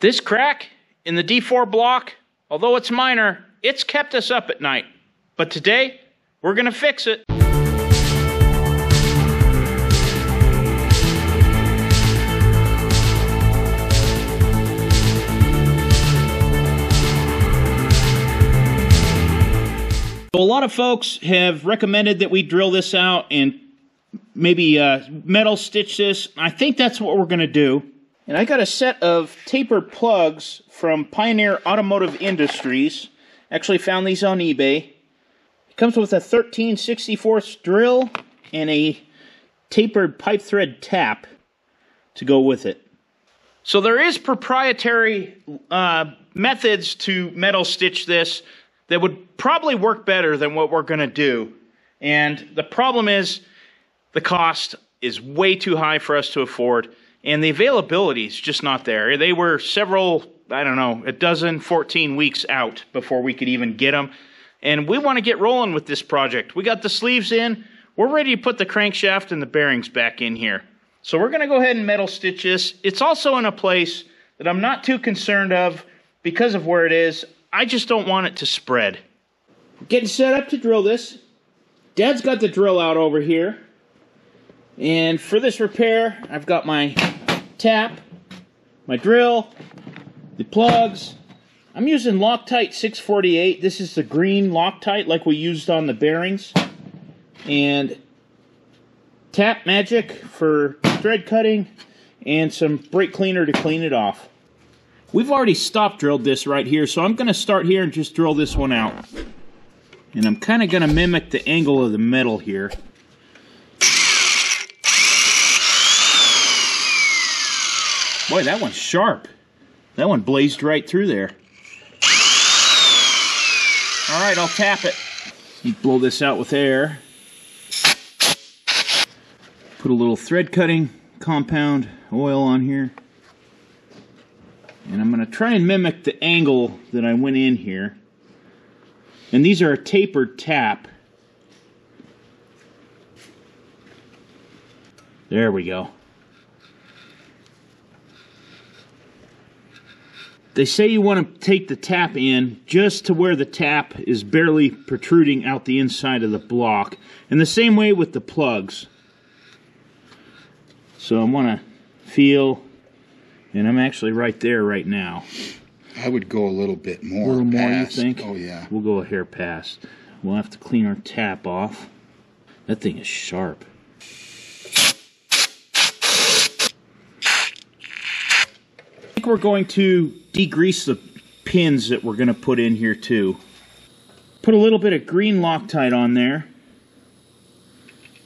This crack in the D4 block, although it's minor, it's kept us up at night. But today, we're gonna fix it. So a lot of folks have recommended that we drill this out and maybe uh, metal stitch this. I think that's what we're going to do. And I got a set of tapered plugs from Pioneer Automotive Industries. Actually found these on eBay. It comes with a 13 64 drill and a tapered pipe thread tap to go with it. So there is proprietary uh, methods to metal stitch this that would probably work better than what we're going to do. And the problem is the cost is way too high for us to afford, and the availability is just not there. They were several, I don't know, a dozen, 14 weeks out before we could even get them. And we want to get rolling with this project. We got the sleeves in. We're ready to put the crankshaft and the bearings back in here. So we're going to go ahead and metal stitch this. It's also in a place that I'm not too concerned of because of where it is. I just don't want it to spread. Getting set up to drill this. Dad's got the drill out over here. And for this repair, I've got my tap, my drill, the plugs. I'm using Loctite 648. This is the green Loctite like we used on the bearings. And Tap Magic for thread cutting and some brake cleaner to clean it off. We've already stop drilled this right here, so I'm going to start here and just drill this one out. And I'm kind of going to mimic the angle of the metal here. Boy, that one's sharp. That one blazed right through there. All right, I'll tap it. Blow this out with air. Put a little thread cutting compound oil on here. And I'm going to try and mimic the angle that I went in here. And these are a tapered tap. There we go. They say you want to take the tap in just to where the tap is barely protruding out the inside of the block. And the same way with the plugs. So I want to feel, and I'm actually right there right now. I would go a little bit more. A little more, past. you think? Oh yeah. We'll go a hair past. We'll have to clean our tap off. That thing is sharp. Think we're going to degrease the pins that we're going to put in here too. Put a little bit of green Loctite on there.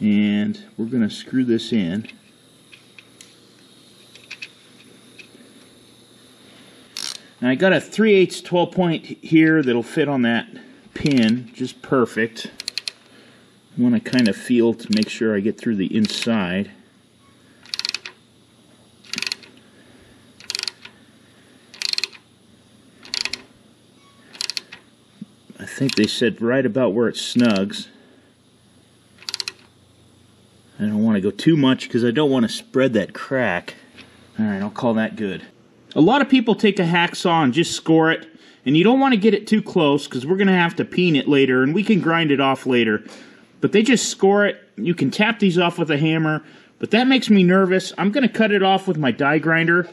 And we're going to screw this in. Now I got a 3 8 12 point here that'll fit on that pin just perfect. I want to kind of feel to make sure I get through the inside. Think they said right about where it snugs. I don't want to go too much because I don't want to spread that crack. Alright, I'll call that good. A lot of people take a hacksaw and just score it, and you don't want to get it too close because we're going to have to peen it later, and we can grind it off later. But they just score it. You can tap these off with a hammer, but that makes me nervous. I'm going to cut it off with my die grinder,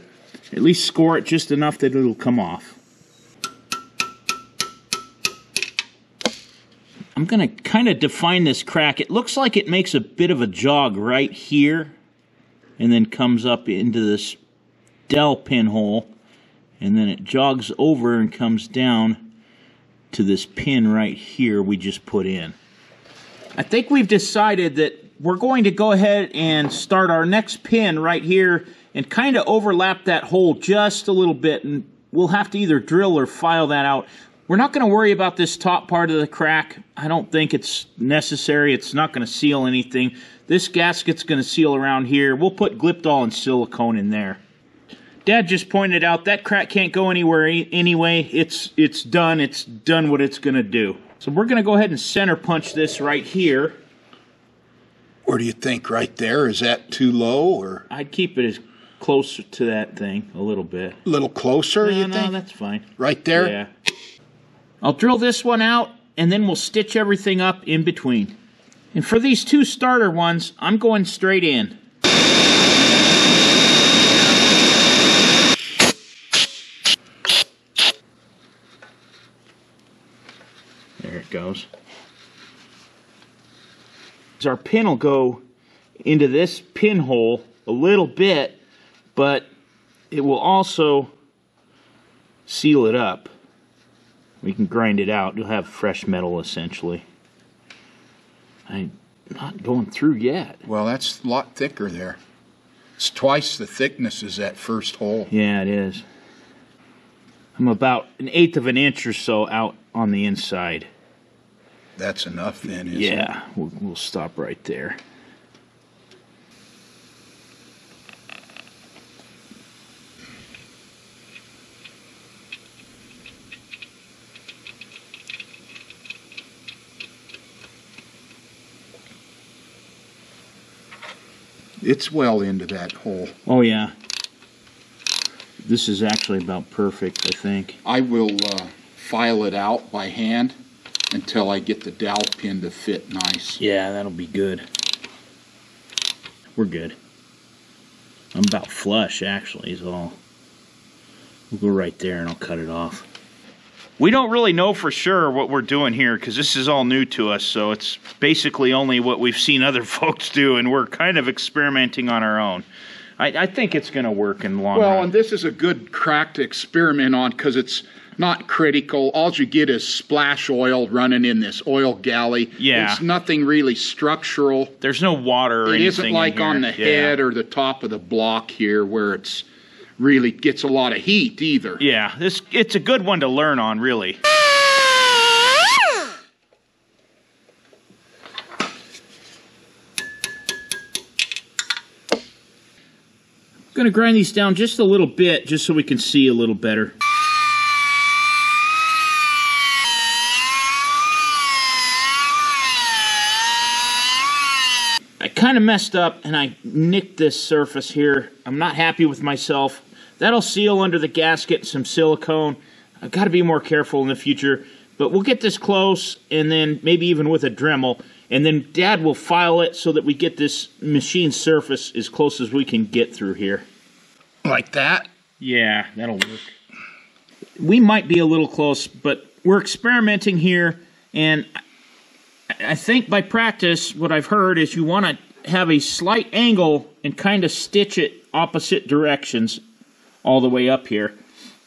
at least score it just enough that it'll come off. I'm going to kind of define this crack. It looks like it makes a bit of a jog right here and then comes up into this dowel pinhole and then it jogs over and comes down to this pin right here we just put in. I think we've decided that we're going to go ahead and start our next pin right here and kind of overlap that hole just a little bit and we'll have to either drill or file that out. We're not going to worry about this top part of the crack. I don't think it's necessary. It's not going to seal anything. This gasket's going to seal around here. We'll put Glyptal and silicone in there. Dad just pointed out that crack can't go anywhere anyway. It's it's done. It's done what it's going to do. So we're going to go ahead and center punch this right here. Where do you think? Right there? Is that too low or? I'd keep it as closer to that thing a little bit. A little closer, No, you no, think? that's fine. Right there? Yeah. I'll drill this one out and then we'll stitch everything up in between. And for these two starter ones, I'm going straight in. There it goes. Our pin will go into this pinhole a little bit, but it will also seal it up. We can grind it out. You'll have fresh metal essentially. I'm not going through yet. Well, that's a lot thicker there. It's twice the thickness as that first hole. Yeah, it is. I'm about an eighth of an inch or so out on the inside. That's enough then, isn't it? Yeah, we'll, we'll stop right there. It's well into that hole. Oh, yeah. This is actually about perfect, I think. I will uh, file it out by hand until I get the dowel pin to fit nice. Yeah, that'll be good. We're good. I'm about flush, actually, is all. We'll go right there and I'll cut it off. We don't really know for sure what we're doing here because this is all new to us, so it's basically only what we've seen other folks do, and we're kind of experimenting on our own. I, I think it's going to work in the long Well, run. and this is a good crack to experiment on because it's not critical. All you get is splash oil running in this oil galley. Yeah. It's nothing really structural. There's no water or It isn't like on the here. head or the top of the block here where it's really gets a lot of heat either. Yeah, this it's a good one to learn on, really. I'm gonna grind these down just a little bit, just so we can see a little better. I kind of messed up and I nicked this surface here. I'm not happy with myself. That'll seal under the gasket some silicone. I've got to be more careful in the future. But we'll get this close and then maybe even with a Dremel. And then Dad will file it so that we get this machine surface as close as we can get through here. Like that. Yeah, that'll work. We might be a little close, but we're experimenting here, and I- I think by practice, what I've heard is you want to have a slight angle and kind of stitch it opposite directions all the way up here.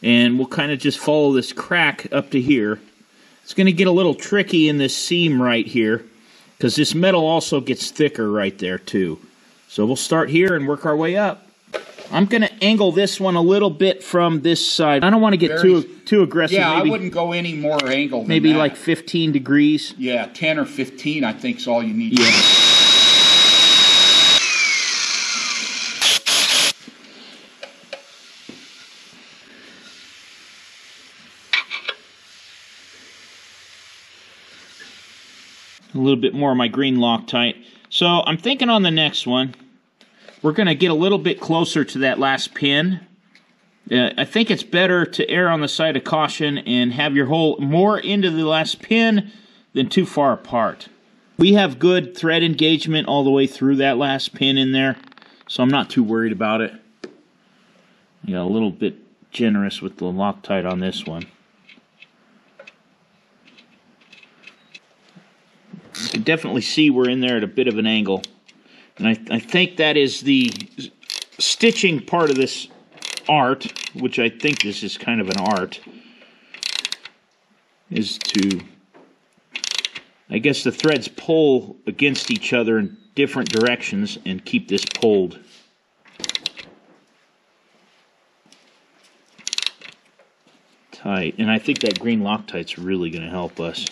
And we'll kind of just follow this crack up to here. It's going to get a little tricky in this seam right here because this metal also gets thicker right there too. So we'll start here and work our way up. I'm going to angle this one a little bit from this side. I don't want to get Very- too too aggressive. Yeah, maybe, I wouldn't go any more angle maybe that. like 15 degrees. Yeah, 10 or 15 I think is all you need. Yeah. A little bit more of my green Loctite. So I'm thinking on the next one, we're going to get a little bit closer to that last pin. Uh, I think it's better to err on the side of caution and have your hole more into the last pin than too far apart. We have good thread engagement all the way through that last pin in there, so I'm not too worried about it. Got a little bit generous with the Loctite on this one. Can definitely see we're in there at a bit of an angle. And I, I think that is the stitching part of this art, which I think this is kind of an art, is to I guess the threads pull against each other in different directions and keep this pulled. Tight. And I think that green Loctite's really going to help us.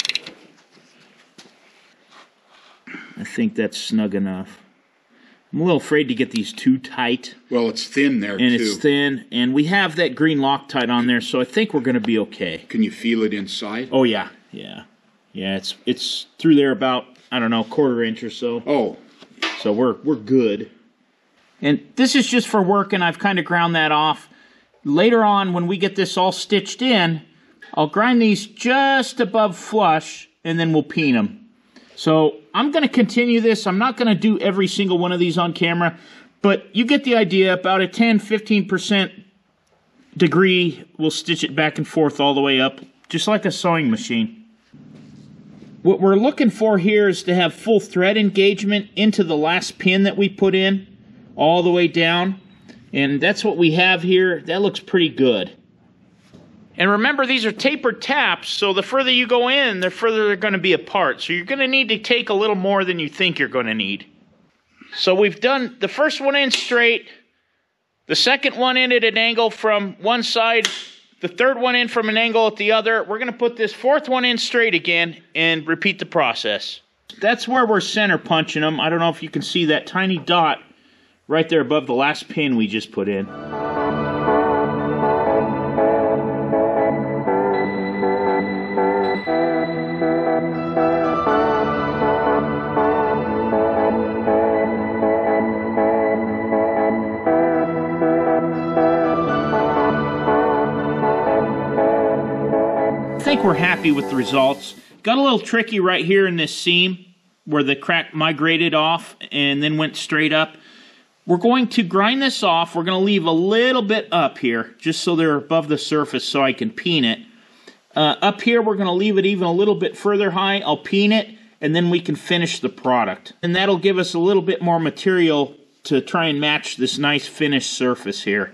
I think that's snug enough. I'm a little afraid to get these too tight, Well, it's thin there and too. it's thin, and we have that green Loctite on there, so I think we're going to be okay. Can you feel it inside? Oh yeah, yeah, yeah. It's it's through there about I don't know quarter inch or so. Oh, So we're we're good. And this is just for work, and I've kind of ground that off. Later on, when we get this all stitched in, I'll grind these just above flush and then we'll peen them. So I'm going to continue this. I'm not going to do every single one of these on camera, but you get the idea. About a 10-15% degree, we'll stitch it back and forth all the way up, just like a sewing machine. What we're looking for here is to have full thread engagement into the last pin that we put in, all the way down. And that's what we have here. That looks pretty good. And remember, these are tapered taps, so the further you go in, the further they're going to be apart. So you're going to need to take a little more than you think you're going to need. So we've done the first one in straight, the second one in at an angle from one side, the third one in from an angle at the other. We're going to put this fourth one in straight again and repeat the process. That's where we're center punching them. I don't know if you can see that tiny dot right there above the last pin we just put in. Happy with the results. Got a little tricky right here in this seam where the crack migrated off and then went straight up. We're going to grind this off. We're going to leave a little bit up here just so they're above the surface so I can peen it. Uh, up here, we're going to leave it even a little bit further high. I'll peen it and then we can finish the product. And that'll give us a little bit more material to try and match this nice finished surface here.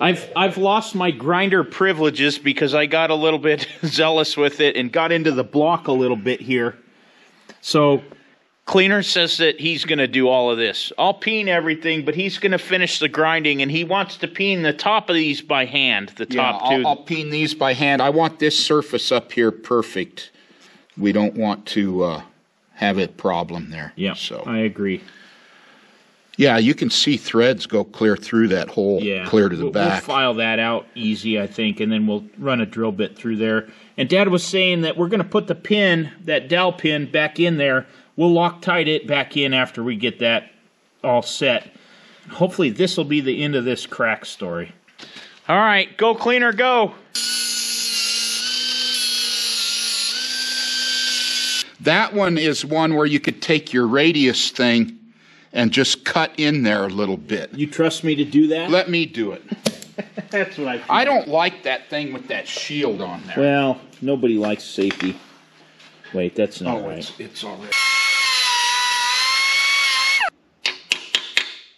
I've I've lost my grinder privileges because I got a little bit zealous with it and got into the block a little bit here. So cleaner says that he's going to do all of this. I'll peen everything, but he's going to finish the grinding and he wants to peen the top of these by hand, the Yeah, top I'll, 2 I'll peen these by hand. I want this surface up here perfect. We don't want to uh, have a problem there. yeah, So I agree. Yeah, you can see threads go clear through that hole, Yeah, clear to the we'll, back. We'll file that out easy, I think, and then we'll run a drill bit through there. And Dad was saying that we're going to put the pin, that dowel pin, back in there. We'll Loctite it back in after we get that all set. Hopefully, this will be the end of this crack story. All right, go cleaner, go. That one is one where you could take your radius thing and just cut in there a little bit. You trust me to do that? Let me do it. That's what I. I don't like that thing with that shield on there. Well, nobody likes safety. Wait, that's not oh, right. it's, it's all right.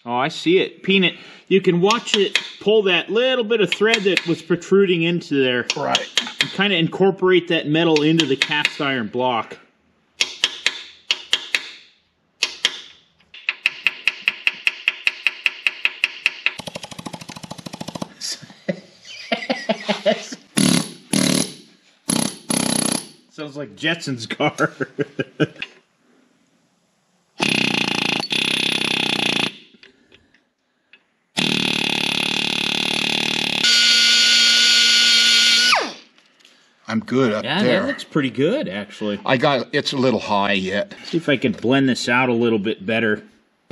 Oh, I see it. Peanut. You can watch it pull that little bit of thread that was protruding into there. Right. And kind of incorporate that metal into the cast iron block. Sounds like Jetson's car. I'm good up yeah, there. that looks pretty good, actually. I got it's a little high yet. See if I can blend this out a little bit better.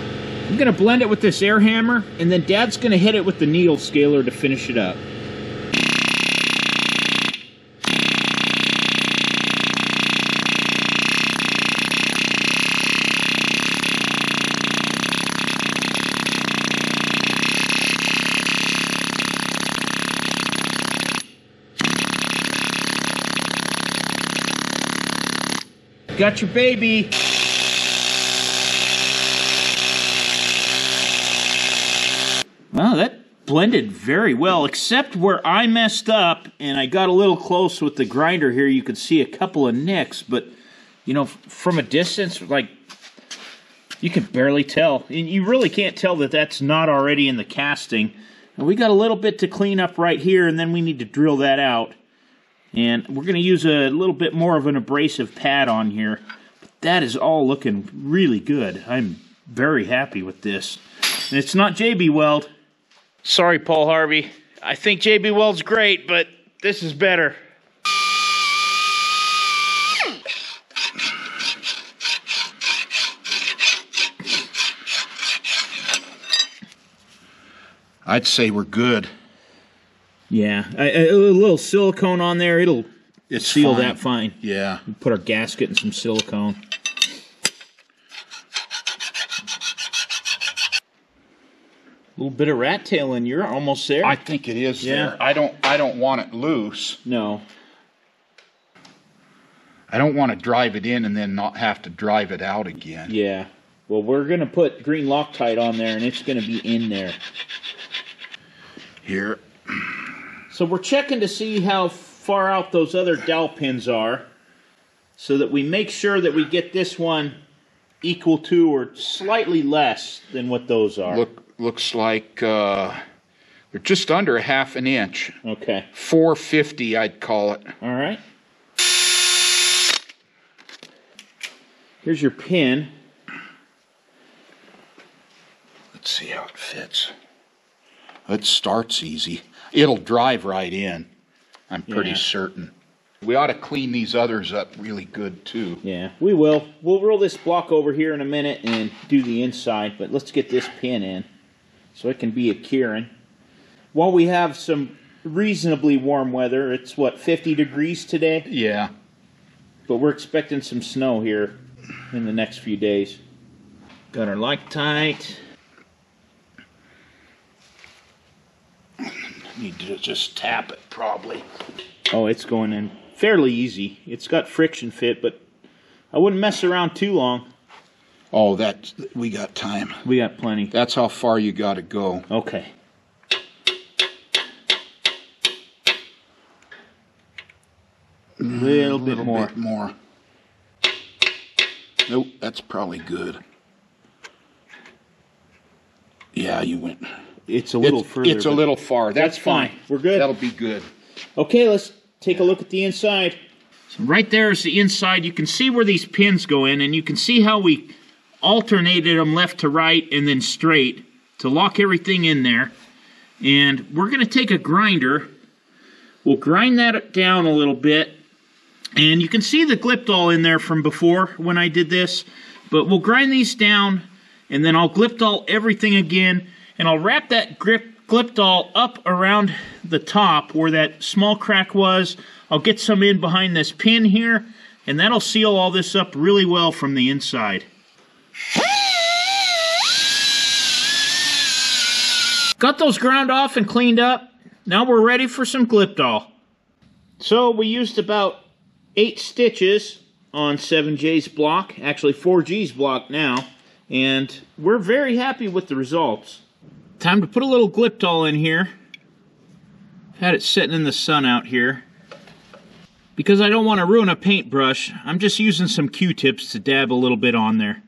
I'm gonna blend it with this air hammer, and then Dad's gonna hit it with the needle scaler to finish it up. Got your baby. Well, that blended very well, except where I messed up and I got a little close with the grinder here. You could see a couple of nicks, but you know, from a distance, like you can barely tell. And you really can't tell that that's not already in the casting. And we got a little bit to clean up right here, and then we need to drill that out. And we're going to use a little bit more of an abrasive pad on here. But that is all looking really good. I'm very happy with this. And it's not JB Weld. Sorry, Paul Harvey. I think JB Weld's great, but this is better. I'd say we're good. Yeah, a, a little silicone on there, it'll It's seal fine. that fine. Yeah. Put our gasket in some silicone. A little bit of rat tail in, you're almost there. I think it is Yeah. there. I don't I don't want it loose. no. I don't want to drive it in and then not have to drive it out again. Yeah. Well, we're gonna put green Loctite on there, and it's gonna be in there. Here. So we're checking to see how far out those other dowel pins are, so that we make sure that we get this one equal to or slightly less than what those are. Look looks like uh they're just under a half an inch. Okay. 450 I'd call it. All right. Here's your pin. Let's see how it fits. It starts easy. It'll drive right in. I'm pretty Yeah. certain. We ought to clean these others up really good too. Yeah, we will. We'll roll this block over here in a minute and do the inside, but let's get this pin in so it can be a Kieran. While we have some reasonably warm weather, it's what, 50 degrees today? Yeah. But we're expecting some snow here in the next few days. Got our Loctite. Need to just tap it probably. Oh, it's going in fairly easy. It's got friction fit, but I wouldn't mess around too long. Oh, that we got time. We got plenty. That's how far you got to go. Okay. A little bit more. bit more. Nope, that's probably good. Yeah, you went. It's a little it's, further. It's a little far. That's, That's fine. fine. We're good. That'll be good. Okay, let's take a look at the inside. So right there is the inside. You can see where these pins go in, and you can see how we alternated them left to right and then straight to lock everything in there. And we're going to take a grinder. We'll grind that down a little bit. And you can see the Glyptal in there from before when I did this. But we'll grind these down, and then I'll Glyptal everything again. And I'll wrap that grip Glyptal up around the top where that small crack was. I'll get some in behind this pin here, and that'll seal all this up really well from the inside. Got those ground off and cleaned up. Now we're ready for some Glyptal. So we used about eight stitches on 7J's block, actually 4G's block now, and we're very happy with the results. Time to put a little Glyptal in here. Had it sitting in the sun out here. Because I don't want to ruin a paintbrush, I'm just using some Q-tips to dab a little bit on there.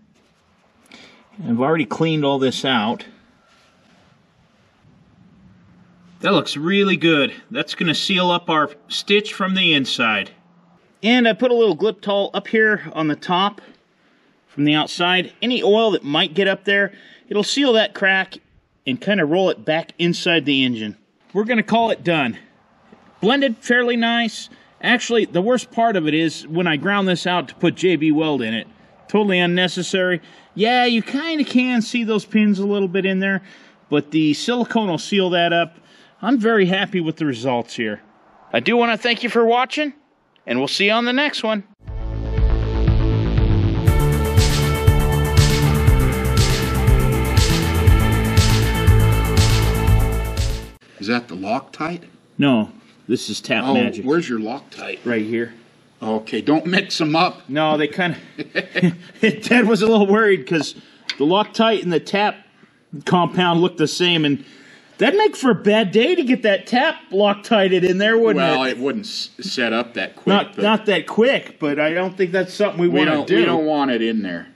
I've already cleaned all this out. That looks really good. That's going to seal up our stitch from the inside. And I put a little Glyptal up here on the top from the outside. Any oil that might get up there, it'll seal that crack and kind of roll it back inside the engine. We're going to call it done. Blended fairly nice. Actually, the worst part of it is when I ground this out to put JB Weld in it. Totally unnecessary. Yeah, you kind of can see those pins a little bit in there, but the silicone will seal that up. I'm very happy with the results here. I do want to thank you for watching, and we'll see you on the next one. Is that the Loctite? No, this is Tap Oh, Magic. where's your Loctite? right here. Okay, don't mix them up. No, they kind of. Dad was a little worried because the Loctite and the Tap compound look the same, and that'd make for a bad day to get that Tap Loctited in there, wouldn't Well, it? it wouldn't set up that quick. Not not that quick, but I don't think that's something we, we want to do. We don't want it in there.